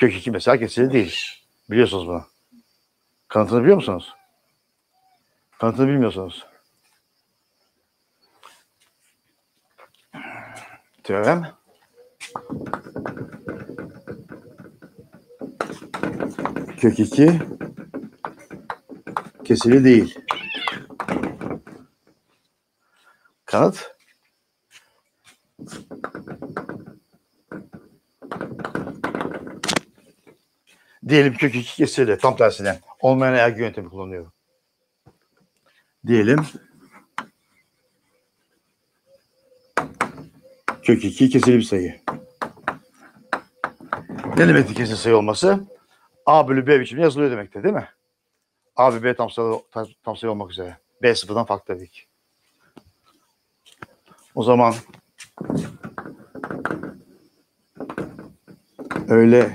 Kök 2 mesela kesili değil. Biliyorsunuz bunu. Kanıtını biliyor musunuz? Kanıtını bilmiyorsunuz. Teorem. Kök 2 kesili değil. Kanıt. Diyelim kök 2 kesili. Tam tersine. Olmayan ergi yöntemi kullanıyorum. Diyelim kök 2 kesili bir sayı. Ne demektir kesili sayı olması? A bölü B biçimde yazılıyor demektir değil mi? A ve B tam sayı, tam sayı olmak üzere. B sıfırdan farklı tabii. O zaman öyle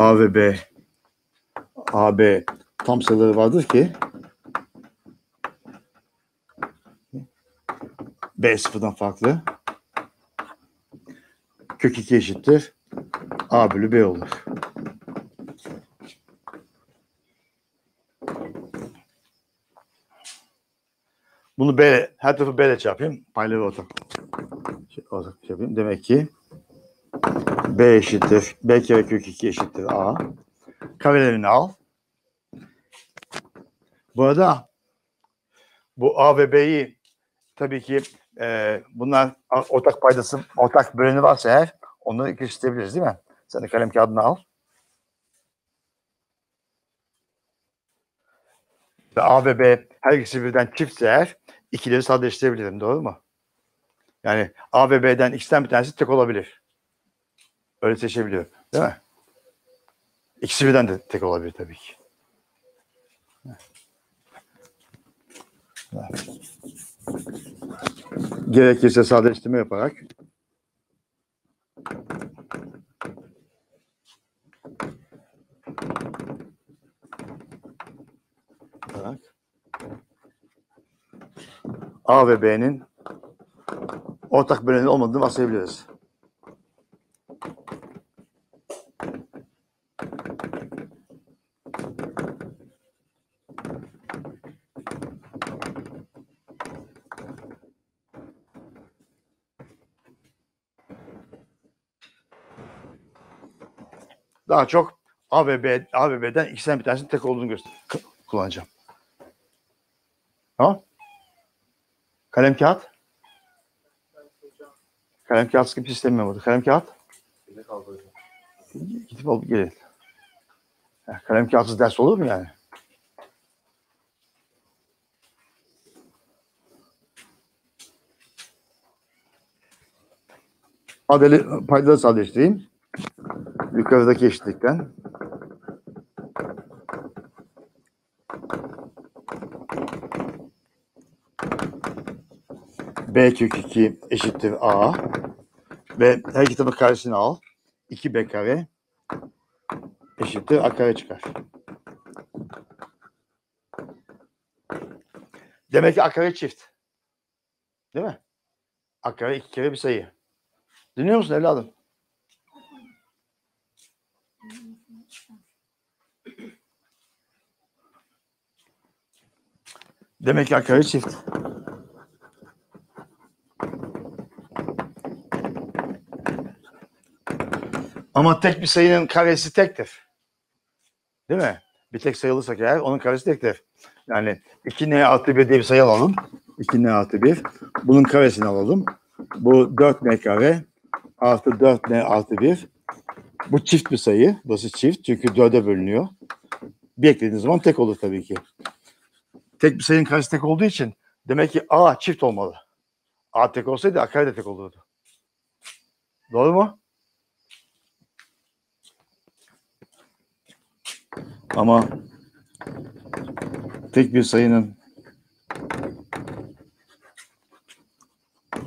A ve B A, B tam sayıları vardır ki B sıfırdan farklı. Kök 2 eşittir. A bölü B olur. Bunu B, her tarafı B ile çarpayım. Payları ortak. Şey, ortak yapayım. Demek ki B eşittir. B kere kök 2 eşittir A. Karelerini al. Bu arada bu A ve B'yi tabii ki e, bunlar ortak paydası, ortak böleni varsa eğer onları eşitleyebiliriz değil mi? Sen de kalem kağıdını al. Ve A ve B her ikisi birden çiftse eğer ikileri sadeleştirebilirim. Doğru mu? Yani A ve B'den X'ten bir tanesi tek olabilir. Öyle seçebiliyorum. Değil mi? İkisi birden de tek olabilir tabii ki. Gerekirse sadeleştirme yaparak yaparak A ve B'nin ortak böleni olmadığını varsayabiliriz. Daha çok A ve B, A ve B'den ikisinden bir tanesinin tek olduğunu göster kullanacağım. Tamam? Kalem kağıt. Kalem kağıt sıkıp istemiyorum burada. Kalem kağıt. Gidip alıp. Ya, Kalem kağıtsız ders olur mu yani? Adeli paydaları sadeleştireyim. Yukarıdaki eşitlikten. B kök 2 eşittir A. Ve her iki tarafı karesini al. 2B kare eşittir A kare çıkar. Demek ki A kare çift. Değil mi? A kare iki kere bir sayı. Dinliyor musun evladım? Demek ki A kare çift. Ama tek bir sayının karesi tektir. Değil mi? Bir tek sayı alırsak eğer onun karesi tektir. Yani 2n artı 1 diye bir sayı alalım. 2n artı 1. Bunun karesini alalım. Bu 4n kare artı 4n artı 1. Bu çift bir sayı. Burası çift çünkü 4'e bölünüyor. Bir eklediğiniz zaman tek olur tabii ki. Tek bir sayının karesi tek olduğu için demek ki A çift olmalı. A tek olsaydı A kare de tek olurdu. Doğru mu? Ama tek bir sayının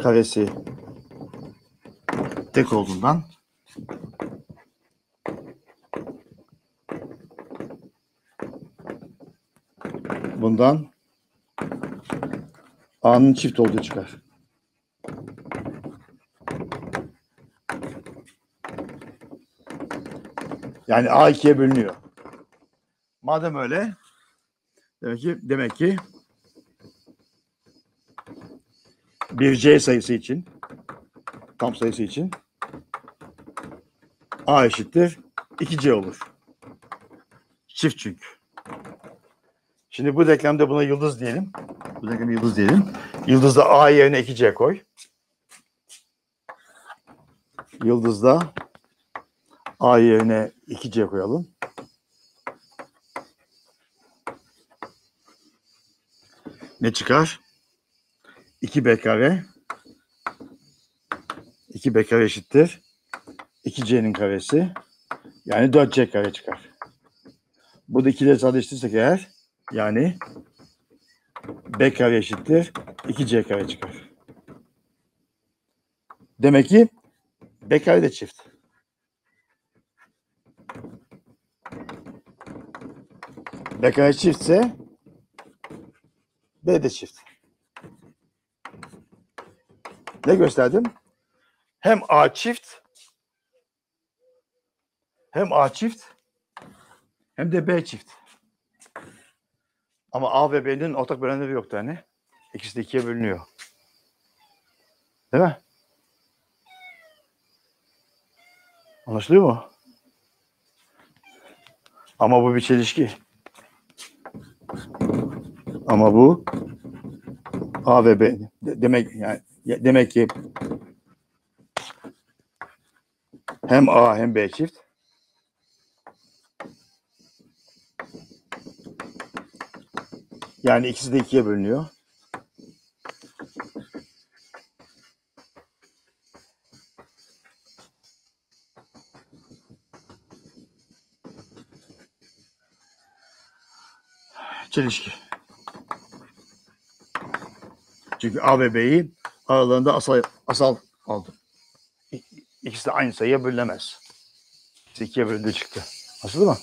karesi tek olduğundan bundan A'nın çift olduğu çıkar. Yani A ikiye bölünüyor. Madem öyle demek ki demek ki bir C sayısı için tam sayısı için A eşittir 2C olur. Çift çünkü. Şimdi bu denklemde buna yıldız diyelim. Bu denkleme yıldız diyelim. Yıldızda A yerine 2C koy. Yıldızda A yerine 2C koyalım. Ne çıkar? 2B kare 2B kare eşittir. 2C'nin karesi yani 4C kare çıkar. Bu da ikileri sadeleştirirsek eğer yani B kare eşittir 2C kare çıkar. Demek ki B kare de çift. B kare çiftse B de çift. Ne gösterdim? Hem A çift hem A çift hem de B çift. Ama A ve B'nin ortak bölenleri yoktu hani. İkisi de ikiye bölünüyor. Değil mi? Anlaşılıyor mu? Ama bu bir çelişki. Ama bu A ve B de- demek yani ya- demek ki hem A hem B çift yani ikisi de ikiye bölünüyor. Çelişki. Çünkü A ve B'yi aralarında asal, asal aldım. İkisi de aynı sayıya bölünemez. İkisi ikiye bölündü çıktı. Anladın mı?